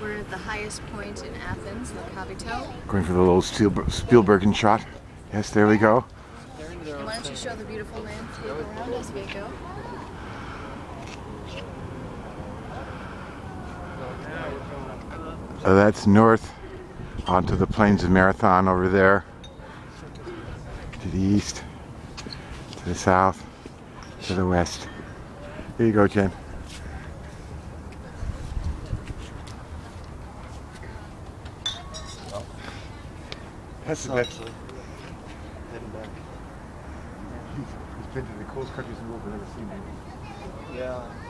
We're at the highest point in Athens, the capital. Going for the little Spielberg, Spielbergen shot. Yes, there we go. Why don't you show the beautiful landscape around us, Vico? Uh, that's north onto the plains of Marathon over there. To the east, to the south, to the west. Here you go, Jen. That's the best. Heading back. He's been to the coolest countries in the world, but never seen. Yeah.